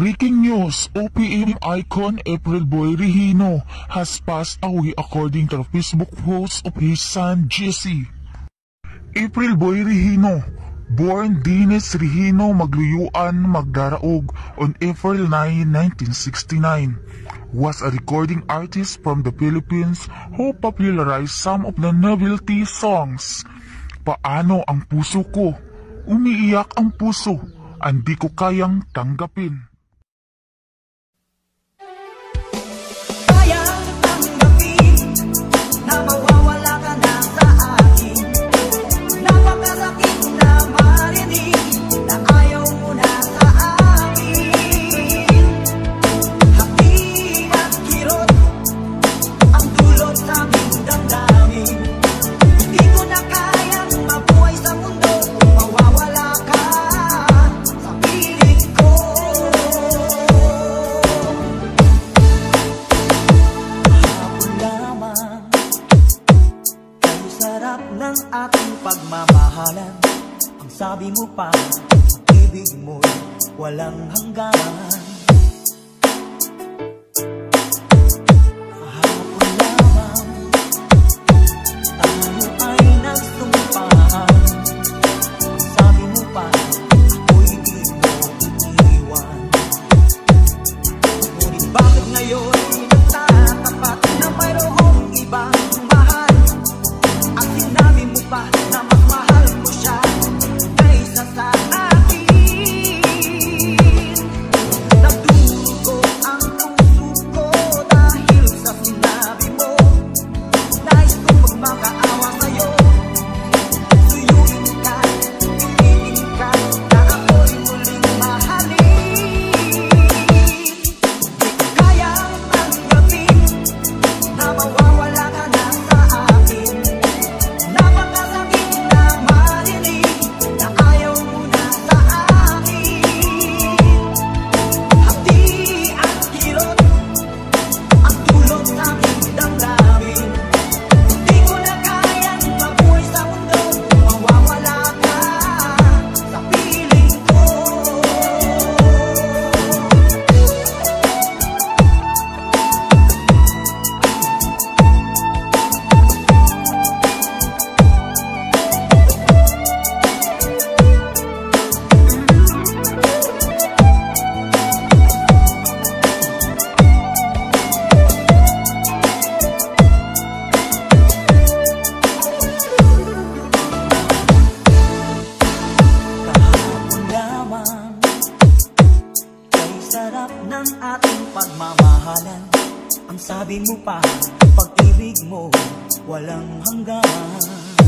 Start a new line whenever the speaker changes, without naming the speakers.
Breaking news, OPM icon April Boy Regino has passed away according to the Facebook post of his son Jesse. April Boy Regino, born Dines Regino Magluyuan Magdaraog on April 9, 1969, was a recording artist from the Philippines who popularized some of the novelty songs. Paano ang puso ko? Umiiyak ang puso, hindi ko kayang tanggapin.
Sabi mo pa, ibig mo'y walang hanggan. Hapon lamang Tayo ay nagsumpahan sabi mo pa, ako'y di mo iniwan Ngunit bakit ngayon sabi mo pa, pag-ibig mo walang hanggan